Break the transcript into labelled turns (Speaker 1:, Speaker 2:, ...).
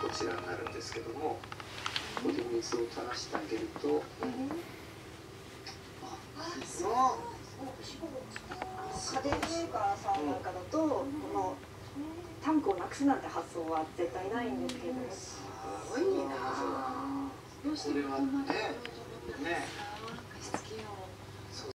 Speaker 1: こちらになるんですけどもここで水を垂らしてあげると、
Speaker 2: 家電メーカーさんなんかだと、このタンクをなくすなんて発想は絶対ないんですけど、
Speaker 1: すごいなこれはね